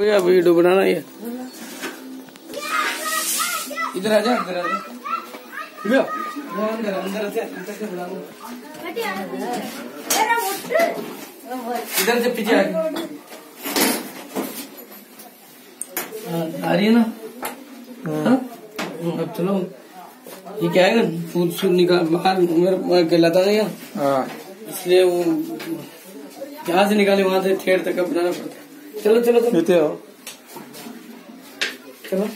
भैया वीडियो बनाना ये इधर आ जा इधर आ जा। अंदर अंदर से अंदर से बुलाऊँगा इधर से पीछे आ हाँ, आ रही है ना? हाँ? अब चलो। ये क्या है? ना फूल सूल निकाल बाहर मेरे कहलाता नहीं है हाँ। इसलिए वो जहाँ से निकाले वहाँ से ठेर तक बनाना पड़ता है। चलो चलो चलो। लेते हो चलो।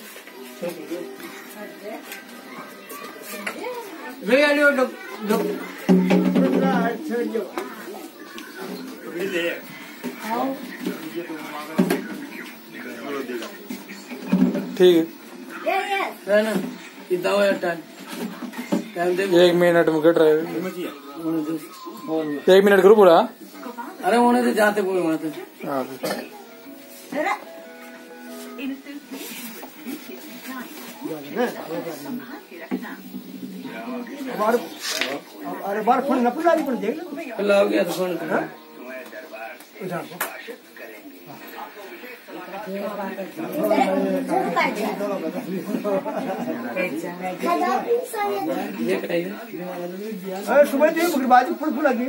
ठीक है। ना? इतना टाइम। टाइम दे। एक मिनट में कट रहे होने दो। होने एक मिनट करो पूरा। अरे से जाते पूरे वहाँ से हाँ अरे बार फ़ोन न पण देख लो आओ गया तो फ़ोन कर ये कराइए अरे सुबह दे बाजू फुल फुल लगी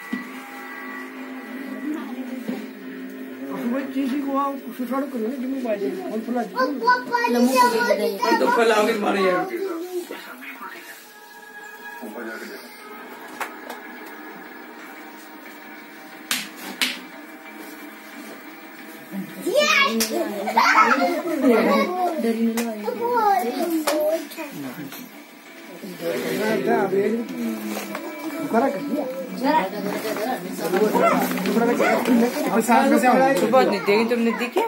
चीज़ को वहाँ सुसाड़ करो ना जिम्मे बाजू फुल फुल लगी हम तो कल आओगे यार करा कर दिया सुबह देखी तुमने देखी?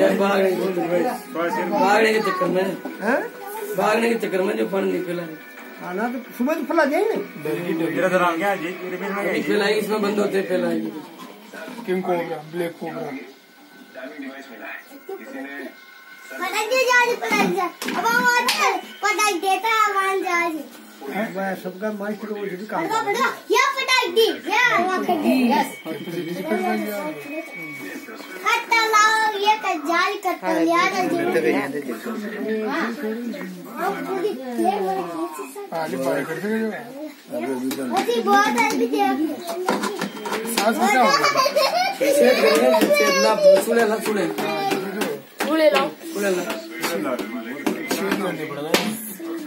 है, भागने भागने के चक्कर में। भागने के चक्कर में जो फैला हाँ तो सुबह तो फुला जाए ना नहीं। फैलाएगी इसमें बंद होते फैलाएगी किंग कोबरा ब्लैक कोबरा। पटाख दे जा रही पटाख जा अब आते हैं देता है मान जा रही। वह सबका मास्टर वो जो भी काम पड़ो पड़ो ये पटाख दी ये वहाँ कर दी यस हट्टा लाओ ये कर जाल करता लिया ना जी हम पूरी प्लेट में खींच सकते आगे बाय कर देंगे हैं। अजी बहुत है। भी सांस होगा सेट करेंगे सेट ला सुले ला सुले पूरे लो सुले ला सुले सुले दो